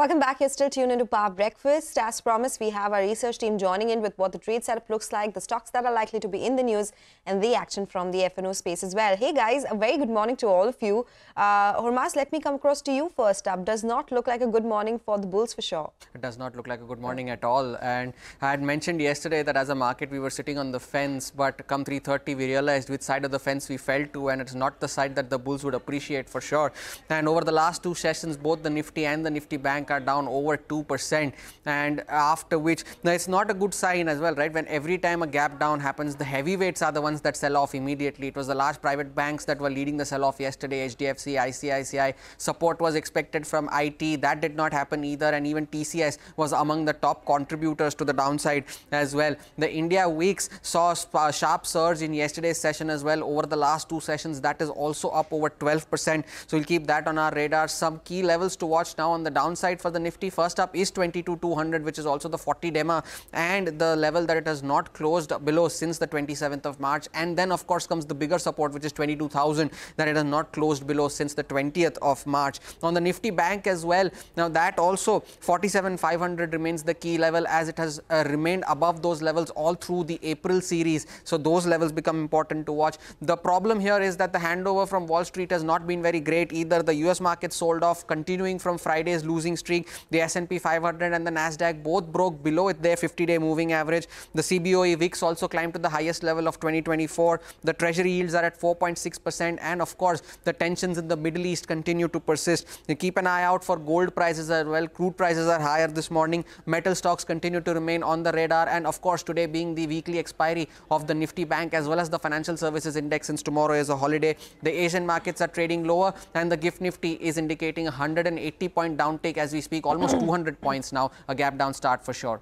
Welcome back. You're still tuned into Power Breakfast. As promised, we have our research team joining in with what the trade setup looks like, the stocks that are likely to be in the news, and the action from the F&O space as well. Hey guys, a very good morning to all of you. Uh, Hormaz, let me come across to you first up. Does not look like a good morning for the bulls for sure. It does not look like a good morning at all. And I had mentioned yesterday that as a market we were sitting on the fence, but come 3:30 we realized which side of the fence we fell to, and it's not the side that the bulls would appreciate for sure. And over the last two sessions, both the Nifty and the Nifty Bank are down over 2% and after which now it's not a good sign as well right? When every time a gap down happens the heavyweights are the ones that sell off immediately. It was the large private banks that were leading the sell off yesterday HDFC ICICI support was expected from IT that did not happen either and even TCS was among the top contributors to the downside as well. The India VIX saw a sharp surge in yesterday's session as well. Over the last two sessions that is also up over 12% so we'll keep that on our radar. Some key levels to watch now on the downside for the Nifty first up is 22,200 which is also the 40 DEMA and the level that it has not closed below since the 27th of March and then of course comes the bigger support which is 22,000 that it has not closed below since the 20th of March. On the Nifty Bank as well now that also 47,500 remains the key level as it has uh, remained above those levels all through the April series so those levels become important to watch. The problem here is that the handover from Wall Street has not been very great either the US market sold off continuing from Friday's losing streak the S&P 500 and the Nasdaq both broke below their 50-day moving average. The CBOE VIX also climbed to the highest level of 2024. The Treasury yields are at 4.6%, and of course, the tensions in the Middle East continue to persist. You keep an eye out for gold prices as well. Crude prices are higher this morning. Metal stocks continue to remain on the radar, and of course, today being the weekly expiry of the Nifty Bank as well as the Financial Services Index, since tomorrow is a holiday. The Asian markets are trading lower, and the GIFT Nifty is indicating a 180 point downtake as we speak, almost 200 points now, a gap down start for sure.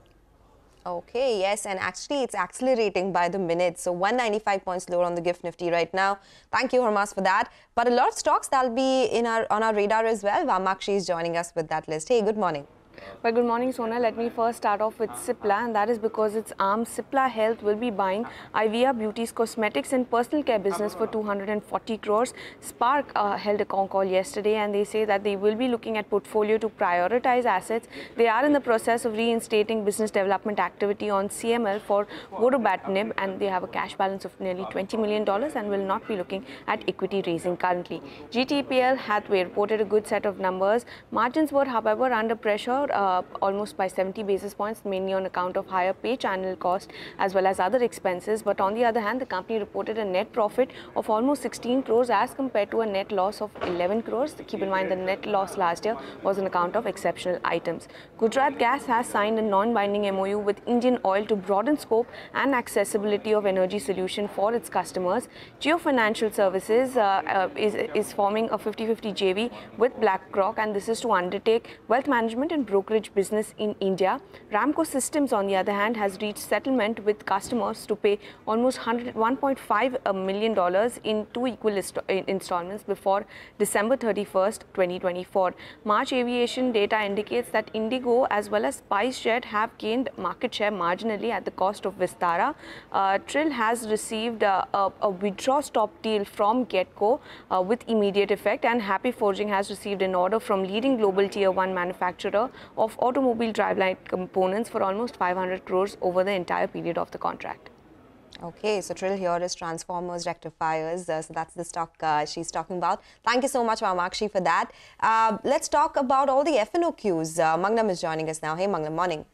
Okay, yes, and actually it's accelerating by the minute. So 195 points lower on the GIFT Nifty right now. Thank you, Hormaz, for that. But a lot of stocks that'll be in our on our radar as well. Vamakshi is joining us with that list. Hey, good morning. Well, good morning, Sona. Let me first start off with Cipla, and that is because its arm Cipla Health will be buying Ivia Beauty's cosmetics and personal care business for 240 crores. SPARC uh, held a con call yesterday, and they say that they will be looking at portfolio to prioritize assets. They are in the process of reinstating business development activity on CML for vodobatinib, and they have a cash balance of nearly 20 million dollars and will not be looking at equity raising currently. GTPL Hathway reported a good set of numbers. Margins were, however, under pressure uh, almost by 70 basis points, mainly on account of higher pay channel cost as well as other expenses. But on the other hand, the company reported a net profit of almost 16 crores as compared to a net loss of 11 crores. Keep in mind the net loss last year was on account of exceptional items. Gujarat Gas has signed a non-binding MOU with Indian Oil to broaden scope and accessibility of energy solution for its customers. Jio Financial Services uh, uh, is, is forming a 50-50 JV with BlackRock and this is to undertake wealth management and brokerage business in India. Ramco Systems, on the other hand, has reached settlement with customers to pay almost $1.5 million in two equal installments before December 31st, 2024. March aviation data indicates that Indigo as well as SpiceJet have gained market share marginally at the cost of Vistara. Uh, Trill has received uh, a, a, withdraw stop deal from Getco uh, with immediate effect and Happy Forging has received an order from leading global tier 1 manufacturer of automobile driveline components for almost 500 crores over the entire period of the contract. Okay, so Trill here is transformers, rectifiers. Uh, so that's the stock uh, she's talking about. Thank you so much, Vamakshi, for that. Uh, let's talk about all the F&O. Uh, is joining us now. Hey, Mangalam, morning.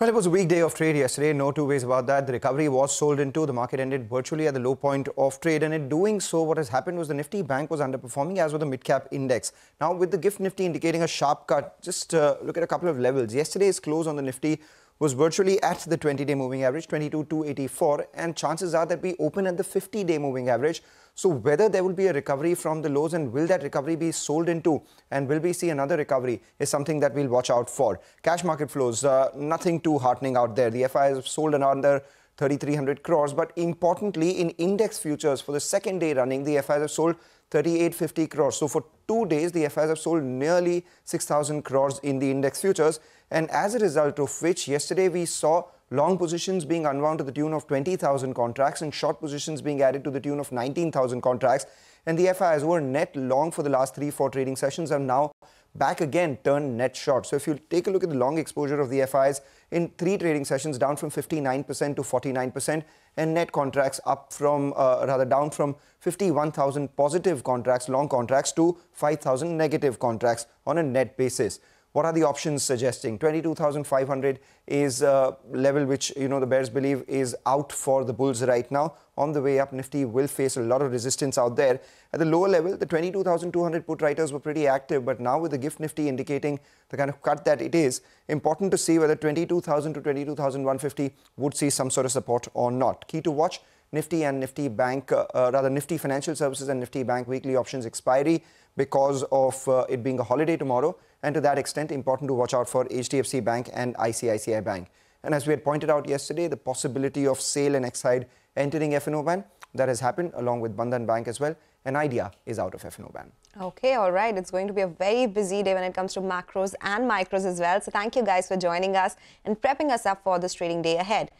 Well, it was a weak day of trade yesterday, no two ways about that. The recovery was sold into. The market ended virtually at the low point of trade. And in doing so, what has happened was the Nifty Bank was underperforming as was the mid-cap index. Now, with the GIFT Nifty indicating a sharp cut, just uh, look at a couple of levels. Yesterday's close on the Nifty was virtually at the 20-day moving average, 22,284. And chances are that we open at the 50-day moving average, so whether there will be a recovery from the lows and will that recovery be sold into and will we see another recovery is something that we'll watch out for. Cash market flows, uh, nothing too heartening out there. The FIs have sold another 3,300 crores, but importantly in index futures for the second day running, the FIs have sold 3850 crores. So for two days, the FIs have sold nearly 6,000 crores in the index futures. And as a result of which, yesterday we saw long positions being unwound to the tune of 20,000 contracts and short positions being added to the tune of 19,000 contracts. And the FIs were net long for the last three, four trading sessions are now back again turned net short. So if you take a look at the long exposure of the FIs in three trading sessions, down from 59% to 49%, and net contracts up from, uh, rather down from 51,000 positive contracts, long contracts, to 5,000 negative contracts on a net basis. What are the options suggesting? 22,500 is a level which, you know, the bears believe is out for the bulls right now. On the way up, Nifty will face a lot of resistance out there. At the lower level, the 22,200 put writers were pretty active, but now with the gift Nifty indicating the kind of cut that it is, important to see whether 22,000 to 22,150 would see some sort of support or not. Key to watch, Nifty and Nifty Bank, uh, uh, rather Nifty Financial Services and Nifty Bank weekly options expiry because of uh, it being a holiday tomorrow. And to that extent, important to watch out for HDFC Bank and ICICI Bank. And as we had pointed out yesterday, the possibility of SAIL and Exide entering FNO ban, that has happened along with Bandhan Bank as well. An idea is out of FNO ban. Okay, all right. It's going to be a very busy day when it comes to macros and micros as well. So thank you guys for joining us and prepping us up for this trading day ahead.